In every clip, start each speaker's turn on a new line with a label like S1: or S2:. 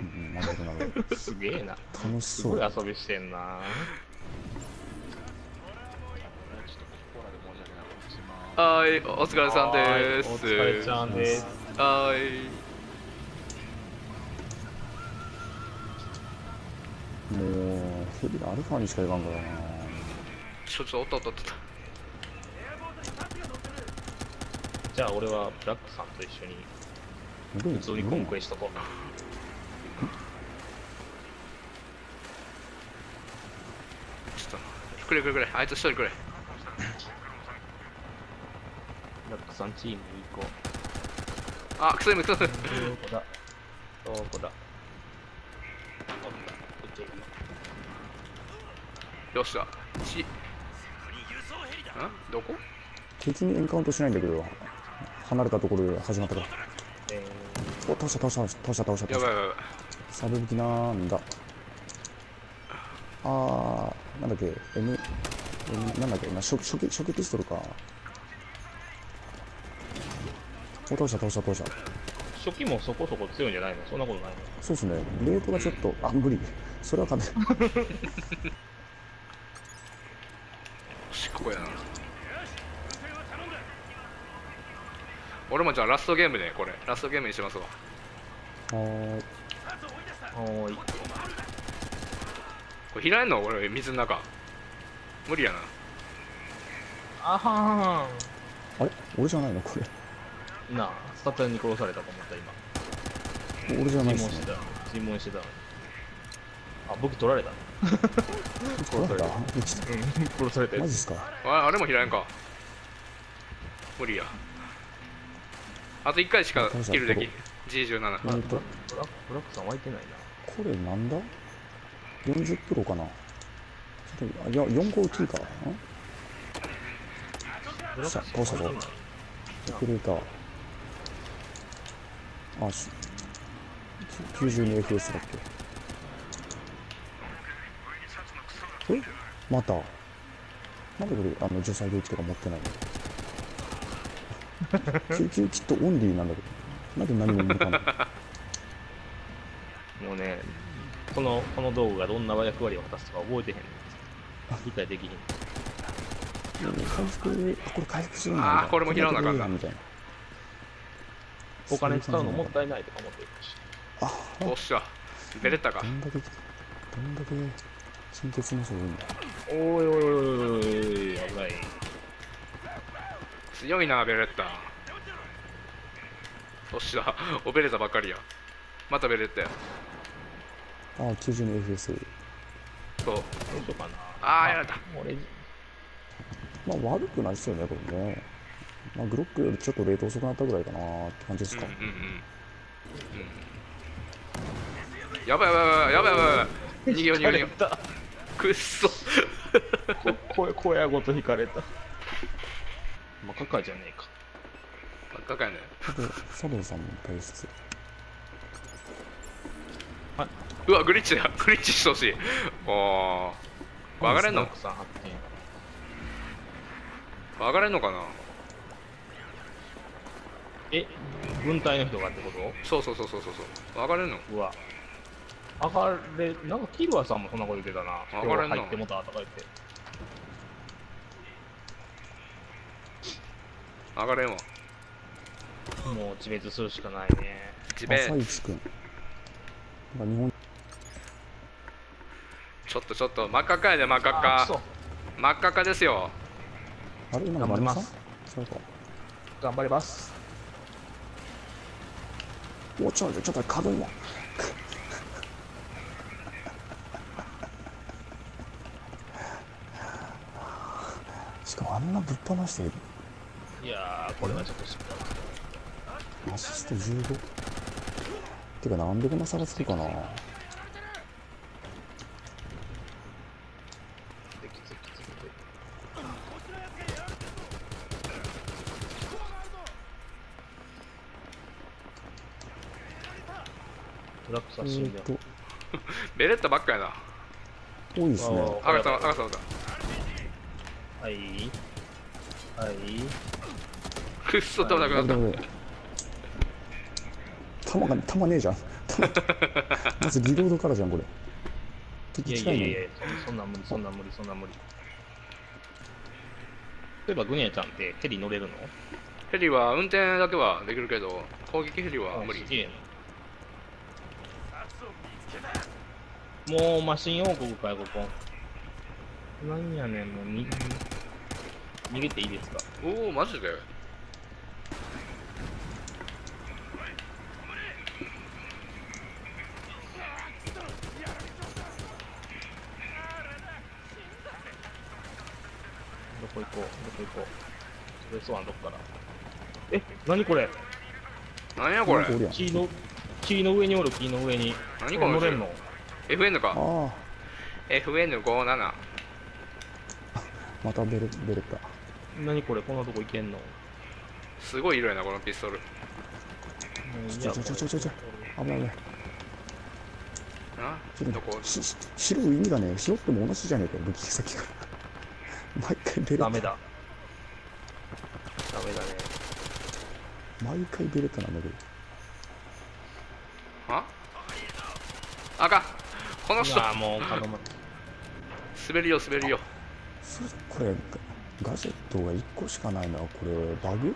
S1: うんなるほどなるほ
S2: すげえな。
S1: ど楽し
S2: すごい遊びしてんな。
S3: はい、お疲れさんです。
S2: お疲れちゃんです。
S3: はい。
S1: もうヘビアルファにしかいかんからな
S3: ちょっとおっとおっとおっと。
S2: じゃあ俺はブラックさんと一緒に普通にコンクエしとこう。
S3: ちょっと、くれくれくれ、あいつ一人くれ。
S2: ブラックさんチームに行こ
S3: あ、くすむくすむ。
S2: う。どこだ？どこだ？
S3: よっしゃ。ち。ん？どこ？
S1: 敵にエンカウントしないんだけど離れたところで始まったから
S2: え
S1: お倒した倒した倒した倒した倒した
S3: やばいやばいやばい。
S1: サブ武器なんだあーなんだっけ？M, M なんだっけ？な初初期初期ピストルか。お倒した倒した倒した。
S2: ー初期もそこそこ強いんじゃないの？そんなことないの？
S1: そうっすね。レートがちょっとあ無理。それは勝て
S3: しここやな。俺もじゃあラストゲームでこれ。ラストゲームにしますわ。
S1: はーい。
S2: おーい。
S3: これ開えんの俺水の中無理やな
S2: あは
S1: あれ?俺じゃないのこれ。
S2: なあ、スタッタに殺されたと思った今。
S1: 俺じゃないっすね
S2: 尋問してたのに。尋問してたのに。あ、武器取られた。
S1: これだ
S2: うん、殺されたやつ。
S1: マジっすか？
S3: ああれも開えんか無理やあと1回しかキルできん G17
S1: えーと
S2: ブラックブラックさん湧いてないな。
S1: これなんだ？?40 プロかな。ちょっとあいや4号キーか。ん？
S2: さん
S1: 倒したぞ。
S2: 湧いてない
S1: オペレーターあし 92fs だっけ。え？また？なんでこれあの除細動機とか持ってないの？救急キットオンリーなんだけど。なんで何も持たない
S2: もうね、このこの道具がどんな役割を果たすか覚えてへん。理解できひん。
S1: 回復あこれ回復するんだ
S3: あーこれも拾わなあかんな
S1: みたいな
S2: お金使うのもったいないとか思ってるし。
S1: あ
S3: おっしゃベレッタか
S1: どんだけどんだけ新鉄の人がいいんだ
S2: おいおいおいおいおい、危ない。
S3: 強いなベレッタおっしゃおベレタばっかりやまたベレッタや
S1: あ 92fs
S3: そう
S2: どう。しようかな。
S3: あーやられた。
S2: 俺、
S1: まあ悪くないっすよねこれね。まあグロックよりちょっとレート遅くなったぐらいかなって感じですか、
S3: うんうんうん。うん。やばいやばいやばいやばいやばいやばい。逃げよう逃げよう くっそ。
S2: こ声小屋ごと引かれた。まあ、カカじゃねえか。
S3: 真っ赤かやね。
S1: あと佐藤さんも退出
S3: うわグリッチだグリッチしてほしいおー上がれんの。上がれんのかな？
S2: え、軍隊の人がってこ
S3: そうそうそうそうそうそう上がれんの
S2: とうわ。上がれ、なんかキルアさんもそんなこと言ってたな。
S3: 上がれんの
S2: 入ってもたとか言って。
S3: 上がれんわ
S2: もう自滅するしかないね。
S3: 地面
S1: 朝市くんなんか日本
S3: ちょっとちょっと真っ赤っかやで真っ赤か。真っ赤っかですよ。
S1: あれ今の
S2: 頑張ります。頑張ります。
S1: おちょっとちょっと軽いわしかもあんなぶっ放して
S2: いやー、これはちょっと失敗。
S1: アシスト15てかなんでこんな差がつくかな
S2: できつきつきつブラックさ
S1: えー
S3: ベレッタばっかやな。
S1: 多いですね。
S3: 上がった上がった上がっ
S2: はい。はい。
S3: たくっそ食べなくなった。
S1: あれ弾が弾ねえじゃん。弾ずリロードからじゃんこれ。
S2: い
S1: 敵
S2: やい
S1: 近いのに
S2: やいやいや、そんなん無理、そんなん無理、そんなん無理。例えばグニャちゃんってヘリ乗れるの？
S3: ヘリは運転だけはできるけど攻撃ヘリは無理
S2: すげえなもうマシン王国かよ、ここ。なんやねん、もうに逃げていいですか？
S3: おおマジで？
S2: どこ行こう、どこ行こう？レスワンどっから？え、何これ？
S3: なんやこれ？
S2: 木の、木の上におる、木の上に。
S3: 何この
S2: 乗れんの？
S3: FN か。
S1: あ
S3: FN57
S1: あまたベレベレッタ
S2: 何これこんなとこ行けんの？
S3: すごい色やなこのピストル。
S1: ちょちょちょちょちょちょ。危ない危ない。
S3: な？
S1: ちょっ
S3: どこ？と
S1: しし拾う意味がね拾っても同じじゃねえかよ武器先が毎回ベレッタ
S2: ダメだ。ダメだね。
S1: 毎回ベレッタなんだけど
S3: ああかんこの人
S2: いやもう頼む。
S3: 滑るよ滑るよ
S1: これガガジェットが1個しかないのはこれバグ？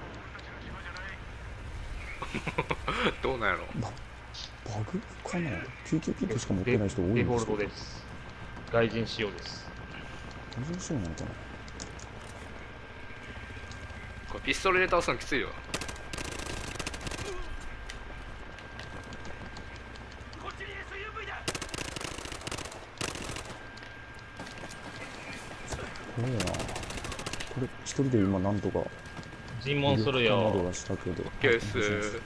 S3: どうなんやろ
S1: ババグかな ?PK キットしか持って
S2: デ
S1: ない人多いん
S2: デフォルトです。外人仕様です。
S1: 大丈夫そうなのかな
S3: これピストルで倒すのきついよ
S1: 怖いな。これ一人で今なんとか。
S2: 尋問する
S1: まで
S2: よ。
S1: はしたけど。
S3: OK です。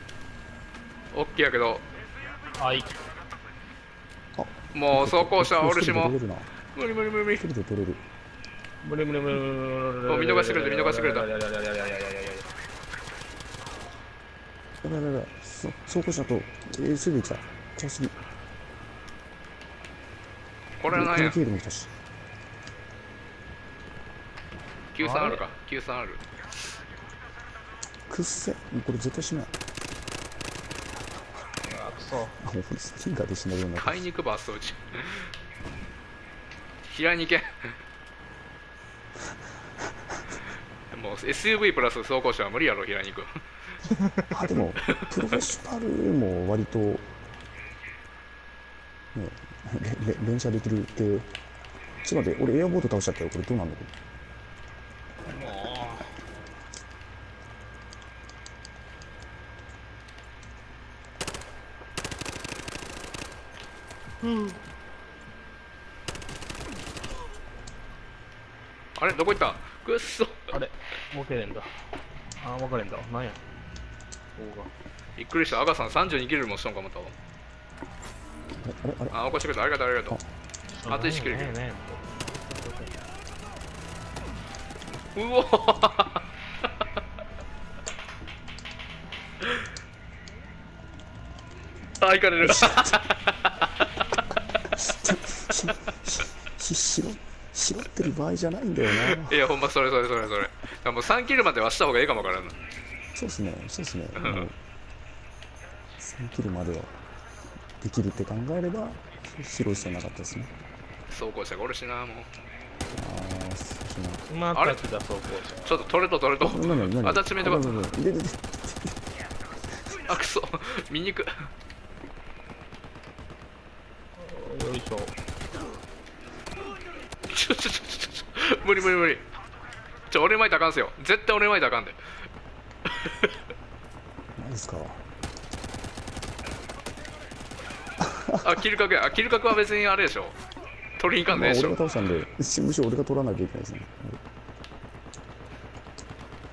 S3: オッケーやけど。
S2: はい。
S3: もう走行車おるしも。
S1: 一人で取れるな。
S3: 無理無理無理無理。
S1: 一人で取れる。
S2: 無理無理無理無理無理。
S3: もう見逃してくれた見逃してくれた。
S2: いやいやいやいやいやい。やいやいや
S1: やばいやばい。やばいそ走行車と A7 来た怖すぎ
S3: これは何や
S1: この経路も来たし
S3: 93あるか。93ある。
S1: くっせ。これ絶対死ない
S2: あくそ。
S1: あもうスキンガーで死なるようにな
S3: 買いに行くバストうち平に行け。もう SUV プラス走行車は無理やろ平に行く。
S1: あでもプロフェッショナルも割とねれれ連射できるってちょっと待って俺エアボード倒しちゃったよ。これどうなんだこれ
S2: も
S3: あれどこ行った？くっそ。
S2: う、あれ動けねえんだ。あー、分かれんだ。なんや？ここが。
S3: びっくりした。赤さん32キロもしとんかもと
S1: あれあれあれ？
S3: あ起こしてくれた。ありがとうありがとう。あと1キロいける。
S2: ね
S3: うおあ行 かれる
S1: しししろ拾ってる場合じゃないんだよない
S3: やほんまそれそれそれそれもう3キルまではした方がいいかもわからんな
S1: そうっすねそうっすねもう3キルまではできるって考えれば拾う必要なかったですね
S3: 走行車がおるしなもう
S1: ああそうな
S2: また来た走行
S3: ちょっと取れと取れとアタッチメントが
S1: あ
S3: くそ見にく
S2: 車。よいしょ。
S3: ちょちょちょちょ無理無理無理。ちょ俺巻いたらあかんすよ。絶対俺巻いたらあかんで。
S1: 何ですか？
S3: あキル角や。あキル角は別にあれでしょ。取りに行かん
S1: まあ俺
S3: でええでしょ。
S1: が倒したんでむしろ俺が取らなきゃいけないですね。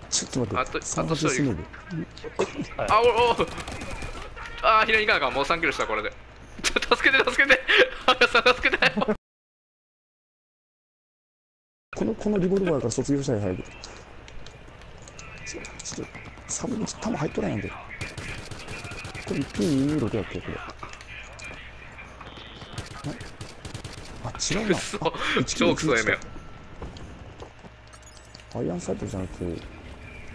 S1: ちょっと待って
S3: あとあと一人。あおお。あー左に行かなあかん。もう3キロしたこれで助けて助けて。赤 さん助けて。
S1: このこのリボルバーから卒業したい早く。ちょっとサブに弾入っとらんやんでこれ P226 やっけこれ。なあ違うな。
S3: 超クソやめよ
S1: アイアンサイトじゃなくて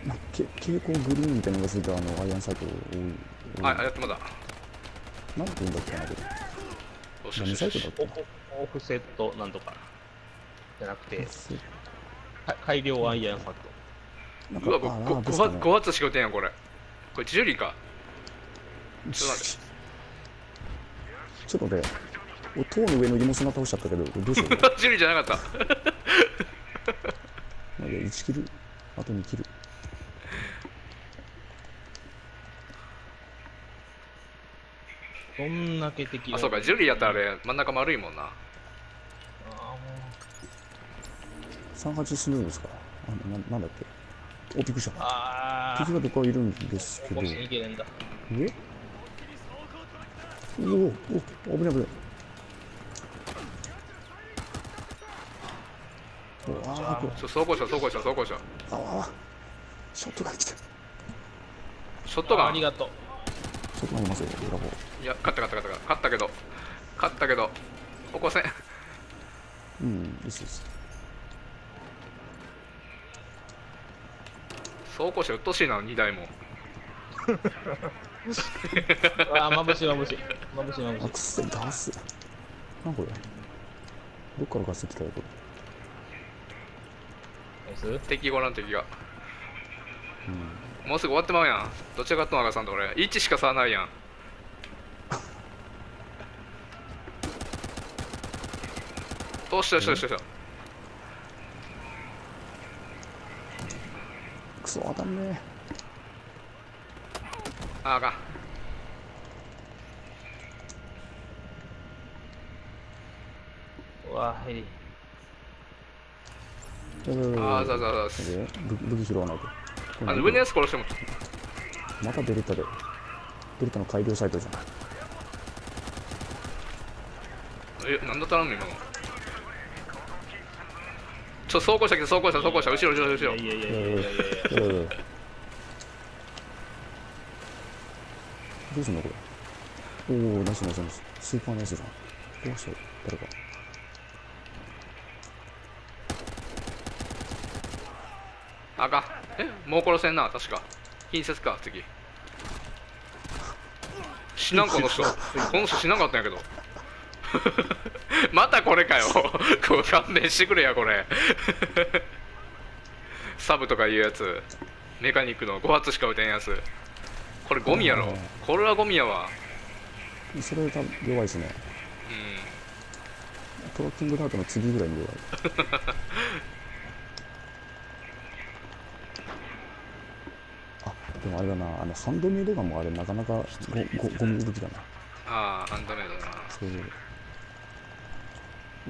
S1: なけ蛍光グリーンみたいなのがついたあのアイアンサイト多い。
S3: あやってまだ。
S1: なんて言うんだっけなこれ何サイトだっけ
S2: オフセットなんとか。じゃなくて、改良アイアンファクト。
S1: なん
S3: うわ
S1: か、あ
S3: ご
S1: あ、ですかね。
S3: 5発しか撃てんやんこれ。これジュリーか。ちょっと待って。
S1: ちょっとね、俺塔の上の芋砂倒しちゃったけど、どうしよう？か
S3: ジュリーじゃなかった。
S1: まあいや、1キル、あと2キル。
S2: どんだけ敵
S3: あそうかジュリーやったらあれ真ん中丸いもんな。
S2: あーもう。
S1: 38死ぬんですか？あななんだっけ？お、びっくりした。
S2: あ
S1: 敵がどこかいるんですけど、
S2: えんだ。
S1: え？おおお危ない危ない。おあーこれ
S3: ちょ走行車走行車走行車。
S1: あわあショットガン来た。
S3: ショットガン。い
S2: ありがとう。
S1: ショットガンいますよ、ブラボー。
S3: や勝った勝った勝った勝ったけど勝ったけど起こせん
S1: うん、ですです。
S3: 走行車うっとうしいな2台も
S2: あー、眩しい眩しい。眩しい眩し
S1: あ、
S2: い
S1: く。せ、ガス。なんこれ？どっからガス来たよ、こ
S2: ナイス
S3: 敵ごらん敵がもうすぐ終わってまうやんどちらかともさんと俺1しか差ないやんどうしたどうしたどうしたどうし
S1: れ。くそ、当たんね
S3: たああかん
S2: うわヘリ。
S1: え？
S3: あーざざざ
S1: で武武器拾わないと。
S3: あの上のやつ殺しても
S1: またデルタで。デルタの改良サイトじゃん。
S3: えなんだったの今のちょ走行車来て走行車走行車後ろ後ろ後ろ
S2: いやいやいやいやい
S1: え
S2: やいや
S1: どうすんのこれ？おお、ナイスナイスナイス。スーパーナイスじゃん。どうした？誰か。
S3: あかもう殺せんな確か。近接か次。死なんこの人。この人死なかったんやけど。またこれかよ。こう勘弁してくれやこれ。サブとかいうやつ。メカニックの5発しか撃てんやつ。これゴミやろ。これはゴミやわ。
S1: それが弱いですね。
S3: う
S1: トラッキングダートの次ぐらいに弱い。でもあれだな、あの、ハンドメイドガンもあれ、なかなかゴゴゴミ武器だな。
S3: んああハンドメイドだな。
S1: そう。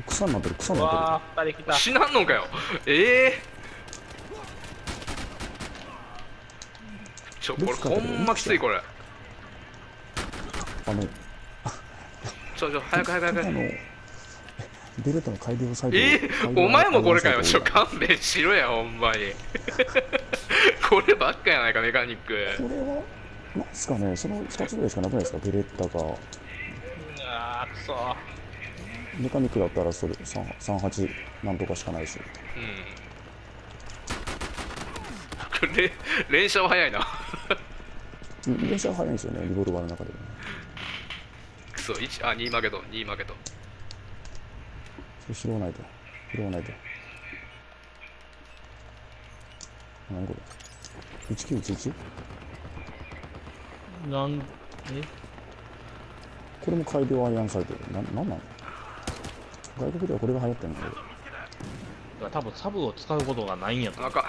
S1: 草になってる、草
S2: う
S1: になってる。
S3: 死なんのかよ。ええちょこれほんまきついこれ。
S1: あの、
S3: ちょちょ早く早く早く。
S1: あの、デルタの改良サイト
S3: えー、お前もこれかよ。ちょ
S1: こ
S3: 勘弁しろやほんまにこればっかやないかメカニック
S1: れは、なんすかね、その2つぐらいしかなくないですか、ベレッタか。
S2: あー、くそ
S1: メカニックだったらそれ3 38なんとかしかないし。
S3: うんれ連射は早いな
S1: うん電車は速いんですよね、リボルバーの中でもね。
S3: クソ1あ2負けと2負けと
S1: 拾わないと。拾わないと。何これ？1911?
S2: なんえ？
S1: これも改良アイアンサイトななんなの？外国ではこれが流行ってん
S2: だけど多分サブを使うことがないんやと。
S3: か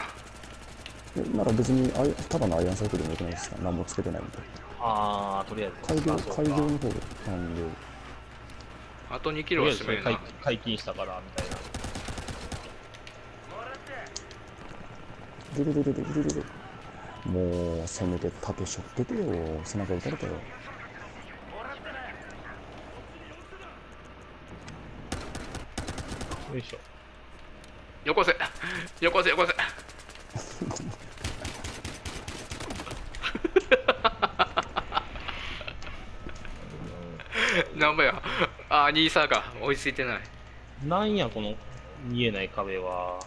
S1: なら別にあただのアイアンサイトでもよくないですか。何もつけてないみたい
S2: ああとりあえず。
S1: 改良改良の方でんで。
S3: あと2キロは締めるな。
S2: 解禁したからみたいな。
S1: 出るドるドるドるドるもうせめて盾しょっててよ背中撃たれたよ。
S2: よいしょ。
S3: よこせ。よこせよこせ。なんぼや。あーニーサーか。追いついてない。
S2: なんや、この見えない壁は。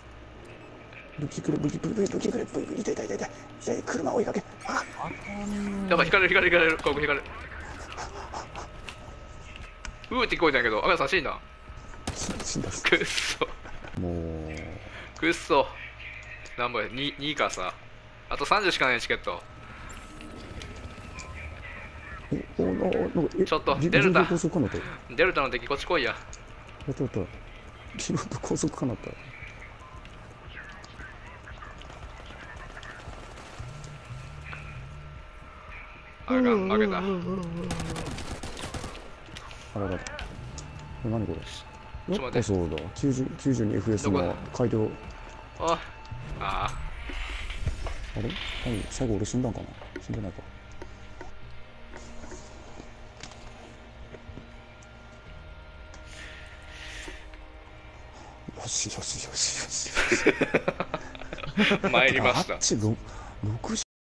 S1: 武器くる武器くる武器武器くる武器痛い痛い痛い痛い痛い車追いかけあ
S2: あかん
S3: やばい引かれる引かれる引かれるここ引かれるうーって聞こえたんやけど赤さん死んだ
S1: 死ん死んだっす
S3: くっそ
S1: もう
S3: くっそなんぼや 2, 2かさあと30しかないチケット
S1: おおおおえ
S3: ちょっとデルタ
S1: リロード高速かなったや
S3: デルタの敵こっち来いや
S1: ったやったリロード高速かなった
S3: あかん負けた
S1: あららこれ何これ？
S3: ちょっと
S1: そうだ。90 92fs
S3: どこだ？
S1: の改良
S3: ああ
S1: あれ？何？最後俺死んだんかな？死んでないか。よしよしよしよし。よし
S3: あ 参りました。
S1: あっちろ60